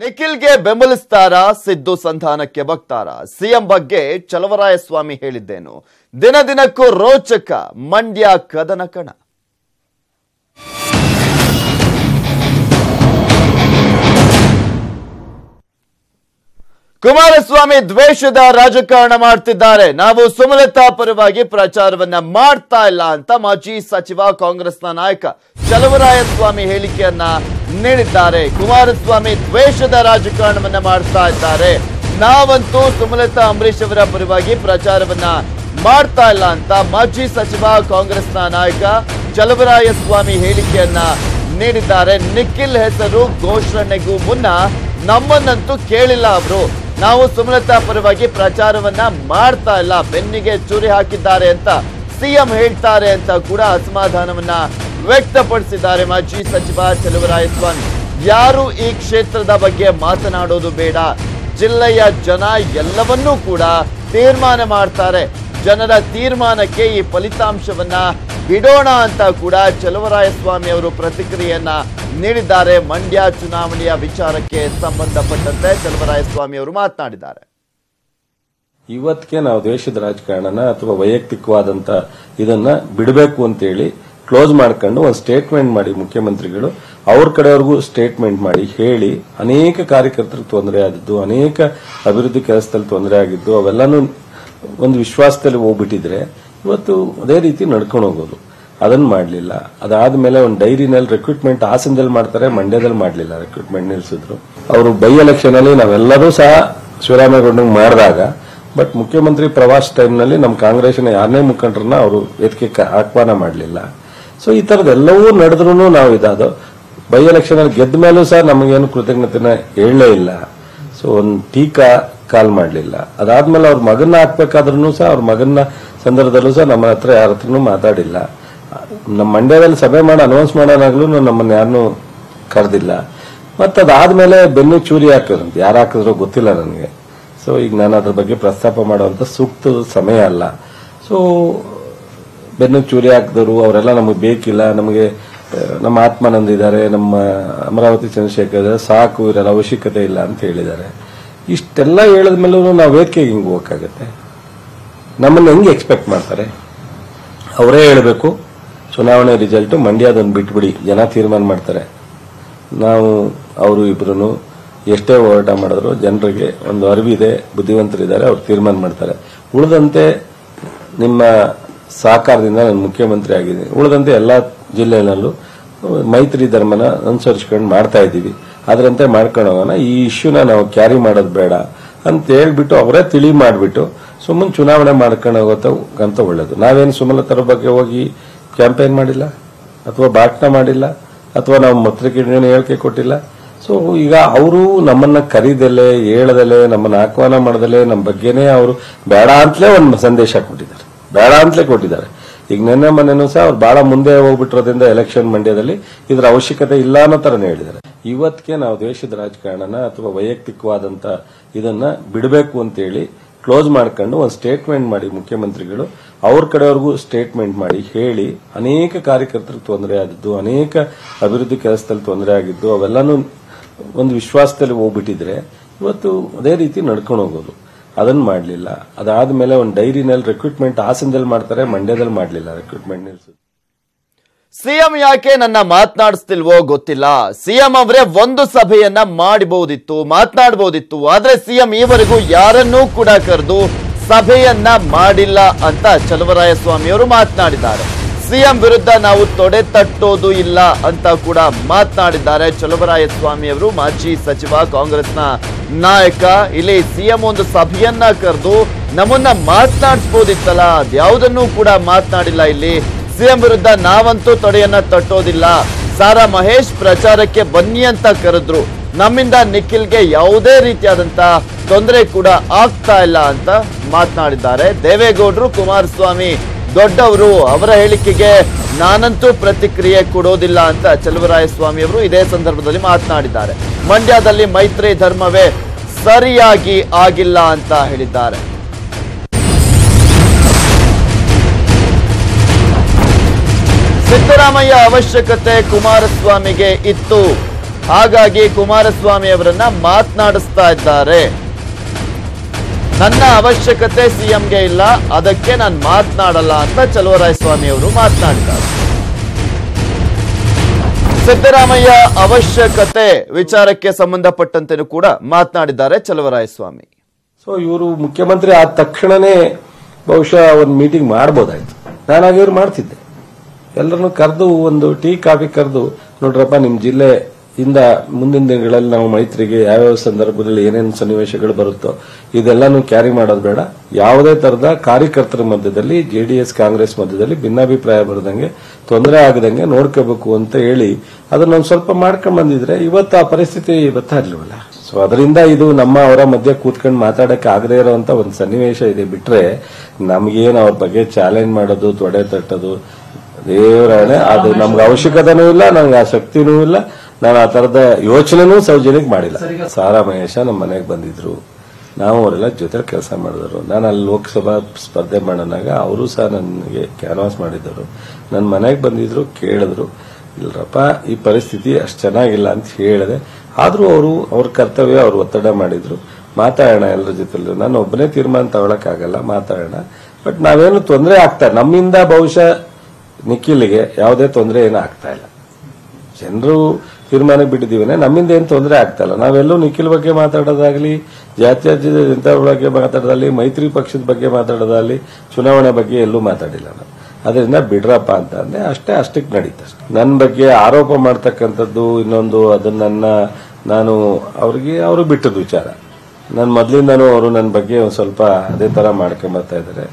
ನಿಖಿಲ್ಗೆ ಬೆಂಬಲಿಸ್ತಾರ ಸಿದ್ದು ಸಂಧಾನಕ್ಕೆ ಬಗ್ತಾರ ಸಿಎಂ ಬಗ್ಗೆ ಚಲವರಾಯಸ್ವಾಮಿ ಹೇಳಿದ್ದೇನು? ದಿನ ದಿನಕ್ಕೂ ರೋಚಕ ಮಂಡ್ಯ ಕದನ ಕಣ. ಕುಮಾರಸ್ವಾಮಿ ದ್ವೇಷದ ರಾಜಕಾರಣ ಮಾಡ್ತಿದ್ದಾರೆ. ನಾವು ಸುಮಲತಾ ಪರವಾಗಿ ಪ್ರಚಾರವನ್ನ ಮಾಡ್ತಾ ಇಲ್ಲ ಅಂತ ಮಾಜಿ ಸಚಿವ ಕಾಂಗ್ರೆಸ್ನ ನಾಯಕ ಚಲವರಾಯಸ್ವಾಮಿ ಹೇಳಿಕೆಯನ್ನ ನೀಡಿದ್ದಾರೆ ಕುಮಾರಸ್ವಾಮಿ ದ್ವೇಷದ ರಾಜಕಾರಣವನ್ನ ಮಾಡ್ತಾ ಇದ್ದಾರೆ. ನಾವಂತೂ ಸುಮಲತಾ ಅಂಬರೀಶ್ ಅವರ ಪರವಾಗಿ ಪ್ರಚಾರವನ್ನ ಮಾಡ್ತಾ ಇಲ್ಲ ಅಂತ ಮಾಜಿ ಸಚಿವ ಕಾಂಗ್ರೆಸ್ನ ನಾಯಕ ಚಲವರಾಯಸ್ವಾಮಿ ಹೇಳಿಕೆಯನ್ನ ನೀಡಿದ್ದಾರೆ. ನಿಖಿಲ್ ಹೆಸರು ಘೋಷಣೆಗೂ ಮುನ್ನ ನಮ್ಮನ್ನಂತೂ ಕೇಳಿಲ್ಲ ಅವರು. ನಾವು ಸುಮಲತಾ ಪರವಾಗಿ ಪ್ರಚಾರವನ್ನ ಮಾಡ್ತಾ ಇಲ್ಲ. ಬೆನ್ನಿಗೆ ಚೂರಿ ಹಾಕಿದ್ದಾರೆ ಅಂತ ಸಿಎಂ ಹೇಳ್ತಾರೆ ಅಂತ ಕೂಡ ಅಸಮಾಧಾನವನ್ನ ವ್ಯಕ್ತಪಡಿಸಿದ್ದಾರೆ ಮಾಜಿ ಸಚಿವ ಚಲುವರಾಯಸ್ವಾಮಿ ಯಾರು ಈ ಕ್ಷೇತ್ರದ ಬಗ್ಗೆ ಮಾತನಾಡೋದು ಬೇಡ. ಜಿಲ್ಲೆಯ ಜನ ಎಲ್ಲವನ್ನೂ ಕೂಡ ತೀರ್ಮಾನ ಮಾಡ್ತಾರೆ. ಜನರ ತೀರ್ಮಾನಕ್ಕೆ ಈ ಫಲಿತಾಂಶವನ್ನ ಬಿಡೋಣ ಅಂತ ಕೂಡ ಚಲುವರಾಯಸ್ವಾಮಿ ಅವರು ಪ್ರತಿಕ್ರಿಯೆಯನ್ನ ನೀಡಿದ್ದಾರೆ. ಮಂಡ್ಯ ಚುನಾವಣೆಯ ವಿಚಾರಕ್ಕೆ ಸಂಬಂಧಪಟ್ಟಂತೆ ಚಲುವರಾಯಸ್ವಾಮಿ ಅವರು ಮಾತನಾಡಿದ್ದಾರೆ. ಇವತ್ತಿಗೆ ನಾವು ದೇಶದ ರಾಜಕಾರಣನ ಅಥವಾ ವೈಯಕ್ತಿಕವಾದಂತ ಇದನ್ನ ಬಿಡಬೇಕು ಅಂತೇಳಿ ಕ್ಲೋಸ್ ಮಾಡ್ಕೊಂಡು ಒಂದು ಸ್ಟೇಟ್ಮೆಂಟ್ ಮಾಡಿ ಮುಖ್ಯಮಂತ್ರಿಗಳು. ಅವ್ರ ಕಡೆಯವ್ರಿಗೂ ಸ್ಟೇಟ್ಮೆಂಟ್ ಮಾಡಿ, ಹೇಳಿ, ಅನೇಕ ಕಾರ್ಯಕರ್ತರಿಗೆ ತೊಂದರೆ ಆದದ್ದು ಅನೇಕ ಅಭಿವೃದ್ಧಿ ಕೆಲಸದಲ್ಲಿ ತೊಂದರೆ ಆಗಿದ್ದು, ಅವೆಲ್ಲಾನು ಒಂದು ವಿಶ್ವಾಸದಲ್ಲಿ ಹೋಗ್ಬಿಟ್ಟಿದ್ರೆ ಇವತ್ತು ಅದೇ ರೀತಿ ನಡ್ಕೊಂಡು ಹೋಗೋದು. ಅದನ್ನ ಮಾಡಲಿಲ್ಲ. ಅದಾದ ಮೇಲೆ ಒಂದು ಡೈರಿನಲ್ಲಿ ರಿಕ್ರೂಟ್ಮೆಂಟ್ ಹಾಸನದಲ್ಲಿ ಮಾಡ್ತಾರೆ, ಮಂಡ್ಯದಲ್ಲಿ ಮಾಡಲಿಲ್ಲ ರಿಕ್ರೂಟ್ಮೆಂಟ್ ನಿಲ್ಲಿಸಿದ್ರು ಅವರು ಬೈ ಎಲೆಕ್ಷನ್ ಅಲ್ಲಿ ನಾವೆಲ್ಲರೂ ಸಹ ಶಿವರಾಮೇಗೌಡ ಮಾಡಿದಾಗ ಬಟ್ ಮುಖ್ಯಮಂತ್ರಿ ಪ್ರವಾಸ ಟೈಮ್ನಲ್ಲಿ ನಮ್ಮ ಕಾಂಗ್ರೆಸ್ನ ಯಾರನೇ ಮುಖಂಡರನ್ನ ಅವರು ವೇದಿಕೆ ಆಹ್ವಾನ ಮಾಡಲಿಲ್ಲ. ಸೊ ಈ ಥರದ್ದೆಲ್ಲವೂ ನಡೆದ್ರೂ ನಾವು ಇದಾದ, ಬೈ ಎಲೆಕ್ಷನ್ ಅಲ್ಲಿ ಗೆದ್ದ ಮೇಲೂ ಸಹ ನಮಗೇನು ಕೃತಜ್ಞತೆನ ಹೇಳಲೇ ಇಲ್ಲ. ಸೊ ಒಂದು ಟೀಕಾ ಕಾಲ್ ಮಾಡಲಿಲ್ಲ. ಅದಾದ್ಮೇಲೆ ಅವ್ರ ಮಗನ್ನ ಹಾಕ್ಬೇಕಾದ್ರೂ ಸಹ, ಅವ್ರ ಮಗನ್ನ ಸಂದರ್ಭದಲ್ಲೂ ಸಹ ನಮ್ಮ ಹತ್ರ ಯಾರ ಹತ್ರನೂ ಮಾತಾಡಿಲ್ಲ. ನಮ್ಮ ಮಂಡ್ಯದಲ್ಲಿ ಸಭೆ ಮಾಡಿ ಅನೌನ್ಸ್ ಮಾಡೋನಾಗ್ಲೂ ನಮ್ಮನ್ನ ಯಾರನ್ನು ಕರೆದಿಲ್ಲ. ಮತ್ತೆ ಅದಾದ್ಮೇಲೆ ಬೆನ್ನು ಚೂರಿ ಹಾಕಿದ್ರಂತೆ. ಯಾರು ಹಾಕಿದ್ರು ಗೊತ್ತಿಲ್ಲ ನನಗೆ. ಸೊ ಈಗ ನಾನು ಅದ್ರ ಬಗ್ಗೆ ಪ್ರಸ್ತಾಪ ಮಾಡುವಂತ ಸೂಕ್ತ ಸಮಯ ಅಲ್ಲ. ಸೊ ಬೆನ್ನು ಚೂರಿ ಹಾಕಿದವರು ಅವರೆಲ್ಲ ನಮಗೆ ಬೇಕಿಲ್ಲ. ನಮಗೆ ನಮ್ಮ ಆತ್ಮಾನಂದ ಇದ್ದಾರೆ ನಮ್ಮ ಅಮರಾವತಿ ಚಂದ್ರಶೇಖರ್ ಸಾಕು ಇರಲ್ಲ ಅವಶ್ಯಕತೆ ಇಲ್ಲ ಅಂತ ಹೇಳಿದ್ದಾರೆ. ಇಷ್ಟೆಲ್ಲ ಹೇಳಿದ ಮೇಲೂ ನಾವು ವೇದಿಕೆಗೆ ಹಿಂಗೆ ಹೋಗಕ್ಕಾಗತ್ತೆ ನಮ್ಮನ್ನು ಹೆಂಗೆ ಎಕ್ಸ್ಪೆಕ್ಟ್ ಮಾಡ್ತಾರೆ? ಅವರೇ ಹೇಳಬೇಕು, ಚುನಾವಣೆ ರಿಸಲ್ಟ್ ಮಂಡ್ಯದೊಂದು ಬಿಟ್ಬಿಡಿ, ಜನ ತೀರ್ಮಾನ ಮಾಡ್ತಾರೆ. ನಾವು, ಅವರು ಇಬ್ರು ಎಷ್ಟೇ ಹೋರಾಟ ಮಾಡಿದ್ರು ಜನರಿಗೆ ಒಂದು ಅರಿವಿದೆ ಬುದ್ಧಿವಂತರಿದ್ದಾರೆ, ಅವ್ರು ತೀರ್ಮಾನ ಮಾಡ್ತಾರೆ. ಉಳಿದಂತೆ ನಿಮ್ಮ ಸಹಕಾರದಿಂದ ನಾನು ಮುಖ್ಯಮಂತ್ರಿ ಆಗಿದ್ದೀನಿ. ಉಳಿದಂತೆ ಎಲ್ಲ ಜಿಲ್ಲೆಗಳಲ್ಲೂ ಮೈತ್ರಿ ಧರ್ಮನ ಅನುಸರಿಸ್ಕೊಂಡು ಮಾಡ್ತಾ ಇದ್ದೀವಿ. ಅದರಂತೆ ಮಾಡ್ಕೊಂಡು ಹೋಗೋಣ. ಈ ಇಶ್ಯೂನ ನಾವು ಕ್ಯಾರಿ ಮಾಡೋದು ಬೇಡ ಅಂತ ಹೇಳ್ಬಿಟ್ಟು ಅವರೇ ತಿಳಿ ಮಾಡಿಬಿಟ್ಟು ಸುಮ್ಮನೆ ಚುನಾವಣೆ ಮಾಡ್ಕೊಂಡು ಹೋಗೋಂತ ಒಳ್ಳೇದು. ನಾವೇನು ಸುಮಲತರ ಬಗ್ಗೆ ಹೋಗಿ ಕ್ಯಾಂಪೇನ್ ಮಾಡಿಲ್ಲ? ಅಥವಾ ಭಾಷಣ ಮಾಡಿಲ್ಲ? ಅಥವಾ ನಾವು ಮತ್ತೆ ಹೇಳಿಕೆ ಕೊಟ್ಟಿಲ್ಲ? ಸೊ ಈಗ ಅವರು ನಮ್ಮನ್ನ ಕರೀದಲೆ, ಹೇಳದಲೆ, ನಮ್ಮನ್ನ ಆಹ್ವಾನ ಮಾಡದಲೆ ನಮ್ಮ ಬಗ್ಗೆನೇ ಅವರು ಬೇಡ ಅಂತಲೇ ಒಂದು ಸಂದೇಶ ಕೊಟ್ಟಿದ್ದಾರೆ. ಬೇಡ ಅಂತಲೇ ಕೊಟ್ಟಿದ್ದಾರೆ. ಈಗ ನಿನ್ನೆ ಮೊನ್ನೆನೂ ಸಹ ಅವ್ರು ಬಹಳ ಮುಂದೆ ಹೋಗ್ಬಿಟ್ಟಿರೋದ್ರಿಂದ ಎಲೆಕ್ಷನ್ ಮಂಡ್ಯದಲ್ಲಿ ಇದ್ರ ಅವಶ್ಯಕತೆ ಇಲ್ಲ ಅನ್ನೋ ತರನೇ ಹೇಳಿದ್ದಾರೆ. ಇವತ್ತಿಗೆ ನಾವು ದೇಶದ ರಾಜಕಾರಣನ ಅಥವಾ ವೈಯಕ್ತಿಕವಾದಂತ ಇದನ್ನ ಬಿಡಬೇಕು ಅಂತೇಳಿ ಕ್ಲೋಸ್ ಮಾಡ್ಕೊಂಡು ಒಂದು ಸ್ಟೇಟ್ಮೆಂಟ್ ಮಾಡಿ ಮುಖ್ಯಮಂತ್ರಿಗಳು. ಅವ್ರ ಕಡೆಯವ್ರಿಗೂ ಸ್ಟೇಟ್ಮೆಂಟ್ ಮಾಡಿ ಹೇಳಿ ಅನೇಕ ಕಾರ್ಯಕರ್ತರಿಗೆ ತೊಂದರೆ ಆದದ್ದು ಅನೇಕ ಅಭಿವೃದ್ಧಿ ಕೆಲಸದಲ್ಲಿ ತೊಂದರೆ ಆಗಿದ್ದು, ಅವೆಲ್ಲಾನು ಒಂದು ವಿಶ್ವಾಸದಲ್ಲಿ ಹೋಗ್ಬಿಟ್ಟಿದ್ರೆ ಇವತ್ತು ಅದೇ ರೀತಿ ನಡ್ಕೊಂಡು ಹೋಗೋದು. ಅದನ್ನ ಮಾಡಲಿಲ್ಲ. ಅದಾದ್ಮೇಲೆ ಒಂದು ಡೈರಿನಲ್ಲಿ ರಿಕ್ರೂಟ್ಮೆಂಟ್ ಹಾಸನದಲ್ಲಿ ಮಾಡ್ತಾರೆ, ಮಂಡ್ಯದಲ್ಲಿ ಮಾಡಲಿಲ್ಲ ರಿಕ್ರೂಟ್ಮೆಂಟ್ ಸಿಎಂ ಯಾಕೆ ನನ್ನ ಮಾತನಾಡಿಸ್ತಿಲ್ವೋ ಗೊತ್ತಿಲ್ಲ. ಸಿಎಂ ಅವರೇ ಒಂದು ಸಭೆಯನ್ನ ಮಾಡಬಹುದಿತ್ತು ಮಾತನಾಡಬಹುದಿತ್ತು ಆದ್ರೆ ಸಿಎಂ ಈವರೆಗೂ ಯಾರನ್ನೂ ಕೂಡ ಕರೆದು ಸಭೆಯನ್ನ ಮಾಡಿಲ್ಲ ಅಂತ ಚಲವರಾಯಸ್ವಾಮಿ ಅವರು ಮಾತನಾಡಿದ್ದಾರೆ. ಸಿಎಂ ವಿರುದ್ಧ ನಾವು ತೊಡೆ ತಟ್ಟೋದು ಇಲ್ಲ ಅಂತ ಕೂಡ ಮಾತನಾಡಿದ್ದಾರೆ ಚಲವರಾಯಸ್ವಾಮಿ ಅವರು, ಮಾಜಿ ಸಚಿವ, ಕಾಂಗ್ರೆಸ್ನ ನಾಯಕ. ಇಲ್ಲಿ ಸಿಎಂ ಒಂದು ಸಭೆಯನ್ನ ಕರೆದು ನಮ್ಮನ್ನ ಮಾತನಾಡಿಸ್ಬೋದಿತ್ತಲ್ಲ ಅದ್ಯಾವುದನ್ನೂ ಕೂಡ ಮಾತನಾಡಿಲ್ಲ ಇಲ್ಲಿ. ಸಿಎಂ ವಿರುದ್ಧ ನಾವಂತೂ ತೊಡೆಯನ್ನ ತಟ್ಟೋದಿಲ್ಲ. ಸಾರಾ ಮಹೇಶ್ ಪ್ರಚಾರಕ್ಕೆ ಬನ್ನಿ ಅಂತ ಕರೆದ್ರು. ನಮ್ಮಿಂದ ನಿಖಿಲ್ಗೆ ಯಾವುದೇ ರೀತಿಯಾದಂತ ತೊಂದರೆ ಕೂಡ ಆಗ್ತಾ ಇಲ್ಲ ಅಂತ ಮಾತನಾಡಿದ್ದಾರೆ. ದೇವೇಗೌಡರು, ಕುಮಾರಸ್ವಾಮಿ ದೊಡ್ಡವರು ಅವರ ಹೇಳಿಕೆಗೆ ನಾನಂತೂ ಪ್ರತಿಕ್ರಿಯೆ ಕೊಡೋದಿಲ್ಲ ಅಂತ ಚಲುವರಾಯಸ್ವಾಮಿ ಅವರು ಇದೇ ಸಂದರ್ಭದಲ್ಲಿ ಮಾತನಾಡಿದ್ದಾರೆ. ಮಂಡ್ಯದಲ್ಲಿ ಮೈತ್ರಿ ಧರ್ಮವೇ ಸರಿಯಾಗಿ ಆಗಿಲ್ಲ ಅಂತ ಹೇಳಿದ್ದಾರೆ. ಸಿದ್ದರಾಮಯ್ಯ ಅವಶ್ಯಕತೆ ಕುಮಾರಸ್ವಾಮಿಗೆ ಇತ್ತು. ಹಾಗಾಗಿ ಕುಮಾರಸ್ವಾಮಿ ಅವರನ್ನ ಮಾತನಾಡಿಸ್ತಾ ಇದ್ದಾರೆ. ನನ್ನ ಅವಶ್ಯಕತೆ ಸಿಎಂಗೆ ಇಲ್ಲ, ಅದಕ್ಕೆ ನಾನು ಮಾತನಾಡಲ್ಲ ಅಂತ ಚಲುವರಾಯಸ್ವಾಮಿ ಅವರು ಮಾತನಾಡಿದ್ದಾರೆ. ಸಿದ್ದರಾಮಯ್ಯ ಅವಶ್ಯಕತೆ ವಿಚಾರಕ್ಕೆ ಸಂಬಂಧಪಟ್ಟಂತೆನೂ ಕೂಡ ಮಾತನಾಡಿದ್ದಾರೆ ಚಲುವರಾಯಸ್ವಾಮಿ ಸೊ ಇವರು ಮುಖ್ಯಮಂತ್ರಿ ಆದ ತಕ್ಷಣನೇ ಬಹುಶಃ ಒಂದು ಮೀಟಿಂಗ್ ಮಾಡ್ಬೋದಾಯ್ತು. ನಾನಾಗಿವ್ರು ಮಾಡ್ತಿದ್ದೆ. ಎಲ್ಲರನ್ನು ಕರೆದು ಒಂದು ಟೀ, ಕಾಫಿ ಕರೆದು, ನೋಡ್ರಪ್ಪ ನಿಮ್ಮ ಜಿಲ್ಲೆ ಇಂದ ಮುಂದಿನ ದಿನಗಳಲ್ಲಿ ನಾವು ಮೈತ್ರಿಗೆ ಯಾವ್ಯಾವ ಸಂದರ್ಭದಲ್ಲಿ ಏನೇನು ಸನ್ನಿವೇಶಗಳು ಬರುತ್ತೋ ಇದೆಲ್ಲಾನು ಕ್ಯಾರಿ ಮಾಡೋದು ಬೇಡ. ಯಾವುದೇ ತರದ ಕಾರ್ಯಕರ್ತರ ಮಧ್ಯದಲ್ಲಿ ಜೆಡಿಎಸ್ ಕಾಂಗ್ರೆಸ್ ಮಧ್ಯದಲ್ಲಿ ಭಿನ್ನಾಭಿಪ್ರಾಯ ಬರದಂಗೆ, ತೊಂದರೆ ಆಗದಂಗೆ ನೋಡ್ಕೋಬೇಕು ಅಂತ ಹೇಳಿ ಅದನ್ನ ನಾವು ಸ್ವಲ್ಪ ಮಾಡ್ಕೊಂಡ್ ಬಂದಿದ್ರೆ ಇವತ್ತು ಆ ಪರಿಸ್ಥಿತಿ ಇರ್ಲಿಲ್ಲ ಸೊ ಅದರಿಂದ ಇದು ನಮ್ಮ ಅವರ ಮಧ್ಯೆ ಕೂತ್ಕೊಂಡು ಮಾತಾಡಕ್ಕೆ ಆಗದೇ ಇರುವಂತ ಒಂದು ಸನ್ನಿವೇಶ ಇದೆ. ಬಿಟ್ರೆ ನಮ್ಗೇನು ಅವ್ರ ಬಗ್ಗೆ ಚಾಲೆಂಜ್ ಮಾಡೋದು, ತೊಡೆ ತಟ್ಟೋದು, ದೇವರಾಣೆ, ಅದು ನಮ್ಗೆ ಅವಶ್ಯಕತೆನೂ ಇಲ್ಲ ನಮ್ಗೆ ಆ ಶಕ್ತಿನೂ ಇಲ್ಲ. ನಾನು ಆ ತರದ ಯೋಚನೆನೂ ಸೌಜನ್ಯಕ್ಕೆ ಮಾಡಿಲ್ಲ. ಸಾರಾ ಮಹೇಶ ನಮ್ಮ ಮನೆಗೆ ಬಂದಿದ್ರು. ನಾವು ಅವರೆಲ್ಲ ಜೊತೆ ಕೆಲಸ ಮಾಡಿದ್ರು ನಾನು ಅಲ್ಲಿ ಲೋಕಸಭಾ ಸ್ಪರ್ಧೆ ಮಾಡೋನಾಗ ಅವರು ಸಹ ನನಗೆ ಕ್ಯಾನ್ವಾಸ್ ಮಾಡಿದ್ದರು. ನನ್ನ ಮನೆಗೆ ಬಂದಿದ್ರು, ಕೇಳಿದ್ರು. ಇಲ್ರಪ್ಪ ಈ ಪರಿಸ್ಥಿತಿ ಅಷ್ಟು ಚೆನ್ನಾಗಿಲ್ಲ ಅಂತ ಹೇಳಿದೆ. ಆದರೂ ಅವರು, ಅವ್ರ ಕರ್ತವ್ಯ ಅವರು ಒತ್ತಡ ಮಾಡಿದ್ರು. ಮಾತಾಡೋಣ ಎಲ್ಲರ ಜೊತೆಲೂ. ನಾನು ಒಬ್ಬನೇ ತೀರ್ಮಾನ ತಗೊಳಕ್ಕಾಗಲ್ಲ, ಮಾತಾಡೋಣ. ಬಟ್ ನಾವೇನು ತೊಂದರೆ ಆಗ್ತಾ ನಮ್ಮಿಂದ ಬಹುಶಃ ನಿಖಿಲ್ಗೆ ಯಾವುದೇ ತೊಂದರೆ ಏನೂ ಆಗ್ತಾ ಇಲ್ಲ. ಜನರು ತೀರ್ಮಾನಕ್ಕೆ ಬಿಟ್ಟಿದ್ದೀವಿ ನಮ್ಮಿಂದ ಏನು ತೊಂದರೆ ಆಗ್ತಾ ಇಲ್ಲ. ನಾವೆಲ್ಲೂ ನಿಖಿಲ್ ಬಗ್ಗೆ ಮಾತಾಡೋದಾಗಲಿ ಜಾತ್ಯತೀತ ಜನತಾ ಬಗ್ಗೆ ಮಾತಾಡೋದಾಗಲಿ, ಮೈತ್ರಿ ಪಕ್ಷದ ಬಗ್ಗೆ ಮಾತಾಡೋದಾಗಲಿ, ಚುನಾವಣೆ ಬಗ್ಗೆ ಎಲ್ಲೂ ಮಾತಾಡಿಲ್ಲ ನಾನು. ಅದರಿಂದ ಬಿಡ್ರಪ್ಪ ಅಂತ ಅಂದ್ರೆ ಅಷ್ಟೇ ಅಷ್ಟಕ್ಕೆ ನಡೀತಾ ನನ್ನ ಬಗ್ಗೆ ಆರೋಪ ಮಾಡ್ತಕ್ಕಂಥದ್ದು ಇನ್ನೊಂದು, ಅದನ್ನ ನಾನು ಅವ್ರಿಗೆ, ಅವರು ಬಿಟ್ಟದ ವಿಚಾರ. ನಾನು ಮೊದಲಿಂದನೂ ಅವರು ನನ್ನ ಬಗ್ಗೆ ಒಂದು ಸ್ವಲ್ಪ ಅದೇ ಥರ ಮಾಡ್ಕೊಂಬರ್ತಾ ಇದ್ದಾರೆ.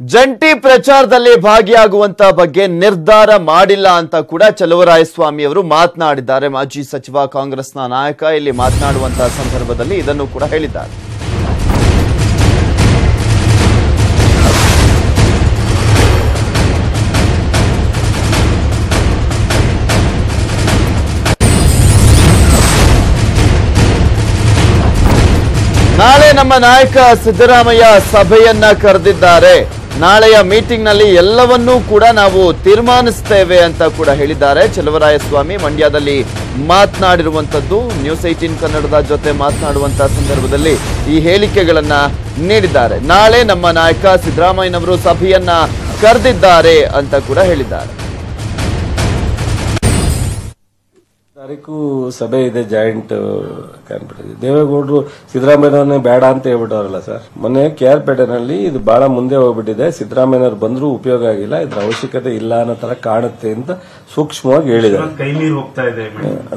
ಜಂಟಿ ಪ್ರಚಾರದಲ್ಲಿ ಭಾಗಿಯಾಗುವಂತ ಬಗ್ಗೆ ನಿರ್ಧಾರ ಮಾಡಿಲ್ಲ ಅಂತ ಕೂಡ ಚಲುವರಾಯಸ್ವಾಮಿ ಅವರು ಮಾತನಾಡಿದ್ದಾರೆ. ಮಾಜಿ ಸಚಿವ, ಕಾಂಗ್ರೆಸ್ನ ನಾಯಕ ಇಲ್ಲಿ ಮಾತನಾಡುವಂತಹ ಸಂದರ್ಭದಲ್ಲಿ ಇದನ್ನು ಕೂಡ ಹೇಳಿದ್ದಾರೆ. ನಾಳೆ ನಮ್ಮ ನಾಯಕ ಸಿದ್ದರಾಮಯ್ಯ ಸಭೆಯನ್ನ ಕರೆದಿದ್ದಾರೆ. ನಾಳೆಯ ಮೀಟಿಂಗ್ನಲ್ಲಿ ಎಲ್ಲವನ್ನೂ ಕೂಡ ನಾವು ತೀರ್ಮಾನಿಸ್ತೇವೆ ಅಂತ ಕೂಡ ಹೇಳಿದ್ದಾರೆ. ಚಲುವರಾಯಸ್ವಾಮಿ ಮಂಡ್ಯದಲ್ಲಿ ಮಾತನಾಡಿರುವಂಥದ್ದು ನ್ಯೂಸ್ ಏಟೀನ್ ಕನ್ನಡದ ಜೊತೆ ಮಾತನಾಡುವಂತಹ ಸಂದರ್ಭದಲ್ಲಿ ಈ ಹೇಳಿಕೆಗಳನ್ನ ನೀಡಿದ್ದಾರೆ. ನಾಳೆ ನಮ್ಮ ನಾಯಕ ಸಿದ್ದರಾಮಯ್ಯನವರು ಸಭೆಯನ್ನ ಕರೆದಿದ್ದಾರೆ ಅಂತ ಕೂಡ ಹೇಳಿದ್ದಾರೆ. ತಾರೀಕು ಸಭೆ ಇದೆ ಜಾಯಿಂಟ್ ಕಾನ್ಫರೆನ್ಸ್ ದೇವೇಗೌಡರು ಸಿದ್ದರಾಮಯ್ಯನವನ್ನೇ ಬೇಡ ಅಂತ ಹೇಳ್ಬಿಟ್ಟವ್ರಲ್ಲ ಸರ್. ಮೊನ್ನೆ ಕೆ ಆರ್ ಪೇಟೆನಲ್ಲಿ ಇದು ಬಹಳ ಮುಂದೆ ಹೋಗ್ಬಿಟ್ಟಿದೆ. ಸಿದ್ದರಾಮಯ್ಯನವ್ರು ಬಂದರೂ ಉಪಯೋಗ ಆಗಿಲ್ಲ ಇದ್ರ ಅವಶ್ಯಕತೆ ಇಲ್ಲ ಅನ್ನೋ ತರ ಕಾಣುತ್ತೆ ಅಂತ ಸೂಕ್ಷ್ಮವಾಗಿ ಹೇಳಿದ್ದಾರೆ. ಕೈ ಹೋಗ್ತಾ ಇದೆ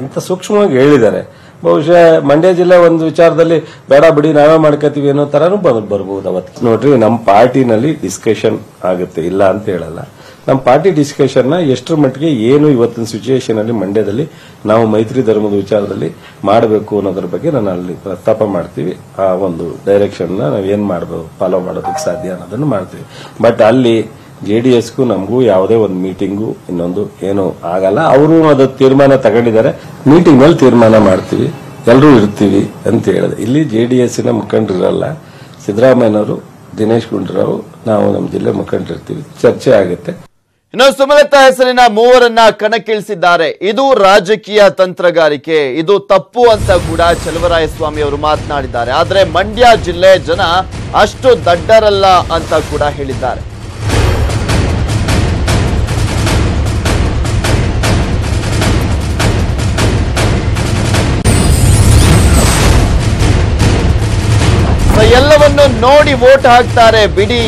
ಅಂತ ಸೂಕ್ಷ್ಮವಾಗಿ ಹೇಳಿದ್ದಾರೆ. ಬಹುಶಃ ಮಂಡ್ಯ ಜಿಲ್ಲೆ ಒಂದು ವಿಚಾರದಲ್ಲಿ ಬೇಡ ಬಿಡಿ ನಾವೇ ಮಾಡ್ಕೋತೀವಿ ಅನ್ನೋ ತರನು ಬರ್ಬೋದು ಅವತ್ತು. ನೋಡ್ರಿ ನಮ್ಮ ಪಾರ್ಟಿನಲ್ಲಿ ಡಿಸ್ಕಷನ್ ಆಗುತ್ತೆ ಇಲ್ಲ ಅಂತ ಹೇಳಲ್ಲ. ನಮ್ಮ ಪಾರ್ಟಿ ಡಿಸ್ಕಷನ್ನ ಎಷ್ಟರ ಮಟ್ಟಿಗೆ ಏನು ಇವತ್ತಿನ ಸಿಚುಯೇಷನ್ ಅಲ್ಲಿ ಮಂಡ್ಯದಲ್ಲಿ ನಾವು ಮೈತ್ರಿ ಧರ್ಮದ ವಿಚಾರದಲ್ಲಿ ಮಾಡಬೇಕು ಅನ್ನೋದ್ರ ಬಗ್ಗೆ ನಾನು ಅಲ್ಲಿ ಪ್ರಸ್ತಾಪ ಮಾಡ್ತೀವಿ. ಆ ಒಂದು ಡೈರೆಕ್ಷನ್ ನಾವೇನು ಮಾಡಬೇಕು ಫಾಲೋ ಮಾಡೋದಕ್ಕೆ ಸಾಧ್ಯ ಅನ್ನೋದನ್ನು ಮಾಡ್ತೀವಿ. ಬಟ್ ಅಲ್ಲಿ ಜೆಡಿಎಸ್ಗೂ ನಮಗೂ ಯಾವುದೇ ಒಂದು ಮೀಟಿಂಗು ಇನ್ನೊಂದು ಏನು ಆಗಲ್ಲ. ಅವರು ಅದು ತೀರ್ಮಾನ ತಗೊಂಡಿದ್ದಾರೆ. ಮೀಟಿಂಗ್ನಲ್ಲಿ ತೀರ್ಮಾನ ಮಾಡ್ತೀವಿ. ಎಲ್ಲರೂ ಇರ್ತೀವಿ ಅಂತ ಹೇಳಿದೆ. ಇಲ್ಲಿ ಜೆಡಿಎಸ್ನ ಮುಖಂಡರಿರಲ್ಲ. ಸಿದ್ದರಾಮಯ್ಯನವರು, ದಿನೇಶ್ ಗುಂಡೂರಾವ್, ನಾವು ನಮ್ಮ ಜಿಲ್ಲೆ ಮುಖಂಡರಿರ್ತೀವಿ. ಚರ್ಚೆ ಆಗುತ್ತೆ. ಇನ್ನು ಸುಮಲತಾ ಹೆಸರಿನ ಮೂವರನ್ನ ಕಣಕ್ಕಿಳಿಸಿದ್ದಾರೆ. ಇದು ರಾಜಕೀಯ ತಂತ್ರಗಾರಿಕೆ, ಇದು ತಪ್ಪು ಅಂತ ಕೂಡ ಚಲುವರಾಯಸ್ವಾಮಿ ಅವರು ಮಾತನಾಡಿದ್ದಾರೆ. ಆದ್ರೆ ಮಂಡ್ಯ ಜಿಲ್ಲೆ ಜನ ಅಷ್ಟು ದಡ್ಡರಲ್ಲ ಅಂತ ಕೂಡ ಹೇಳಿದ್ದಾರೆ. ಎಲ್ಲವನ್ನು ನೋಡಿ ವೋಟ್ ಹಾಕ್ತಾರೆ ಬಿಡಿ.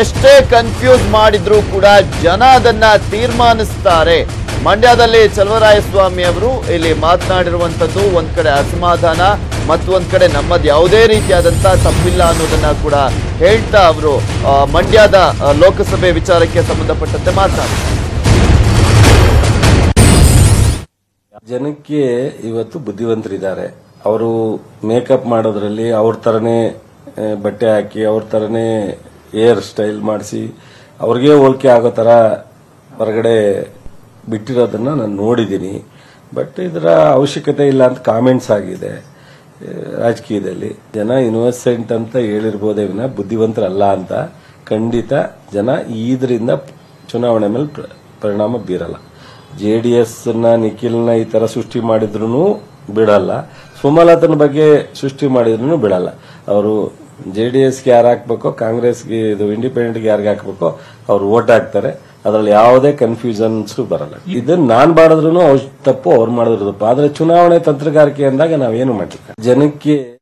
ಎಷ್ಟೇ ಕನ್ಫ್ಯೂಸ್ ಮಾಡಿದ್ರು ಕೂಡ ಜನ ಅದನ್ನ ತೀರ್ಮಾನಿಸ್ತಾರೆ. ಮಂಡ್ಯದಲ್ಲಿ ಚಲುವರಾಯಸ್ವಾಮಿ ಅವರು ಇಲ್ಲಿ ಮಾತನಾಡಿರುವಂತದ್ದು ಒಂದ್ ಕಡೆ ಅಸಮಾಧಾನ ಮತ್ತು ಒಂದ್ ಕಡೆ ನಮ್ಮದು ಯಾವುದೇ ರೀತಿಯಾದಂತ ತಪ್ಪಿಲ್ಲ ಅನ್ನೋದನ್ನ ಕೂಡ ಹೇಳ್ತಾ ಅವರು. ಮಂಡ್ಯದ ಲೋಕಸಭೆ ವಿಚಾರಕ್ಕೆ ಸಂಬಂಧಪಟ್ಟಂತೆ ಮಾತನಾಡಿದ್ದಾರೆ ಜನಕ್ಕೆ ಇವತ್ತು ಬುದ್ಧಿವಂತರಿದ್ದಾರೆ. ಅವರು ಮೇಕಪ್ ಮಾಡೋದ್ರಲ್ಲಿ ಅವ್ರ ತರನೇ ಬಟ್ಟೆ ಹಾಕಿ ಅವ್ರ ತರನೇ ಏರ್ ಸ್ಟೈಲ್ ಮಾಡಿಸಿ ಅವ್ರಿಗೆ ಹೋಲಿಕೆ ಆಗೋ ತರ ಹೊರಗಡೆ ಬಿಟ್ಟಿರೋದನ್ನ ನಾನು ನೋಡಿದ್ದೀನಿ ಬಟ್ ಇದರ ಅವಶ್ಯಕತೆ ಇಲ್ಲ ಅಂತ ಕಾಮೆಂಟ್ಸ್ ಆಗಿದೆ ರಾಜಕೀಯದಲ್ಲಿ. ಜನ ಇನ್ವೆಸ್ಟೆಂಟ್ ಅಂತ ಹೇಳಿರ್ಬೋದೇ ವಿನ ಬುದ್ಧಿವಂತರಲ್ಲ ಅಂತ ಖಂಡಿತ ಜನ ಇದರಿಂದ ಚುನಾವಣೆ ಮೇಲೆ ಪ್ರ- ಪರಿಣಾಮ ಬೀರಲ್ಲ. ಜೆ ಜೆಡಿಎಸ್ನ ನಿಖಿಲ್ನ ಈ ತರ ಸೃಷ್ಟಿ ಮಾಡಿದ್ರು ಬಿಡಲ್ಲ. ಸುಮಲತನ ಬಗ್ಗೆ ಸೃಷ್ಟಿ ಮಾಡಿದ್ರು ಬಿಡಲ್ಲ. ಅವರು ಜೆಡಿಎಸ್ಗೆ ಯಾರು ಹಾಕ್ಬೇಕೋ ಕಾಂಗ್ರೆಸ್ಗೆ ಇದು ಇಂಡಿಪೆಂಡೆಂಟ್ಗೆ ಯಾರಿಗೆ ಹಾಕ್ಬೇಕೋ, ಅವ್ರು ವೋಟ್ ಹಾಕ್ತಾರೆ. ಅದರಲ್ಲಿ ಯಾವುದೇ ಕನ್ಫ್ಯೂಷನ್ಸ್ ಬರಲ್ಲ. ಇದನ್ನ ನಾನ್ ಮಾಡಿದ್ರು ತಪ್ಪು, ಅವ್ರು ಮಾಡಿದ್ರು ತಪ್ಪು. ಆದ್ರೆ ಚುನಾವಣೆ ತಂತ್ರಗಾರಿಕೆ ಅಂದಾಗ ನಾವೇನು ಮಾಡ್ಲಿಕ್ಕೆ? ಜನಕ್ಕೆ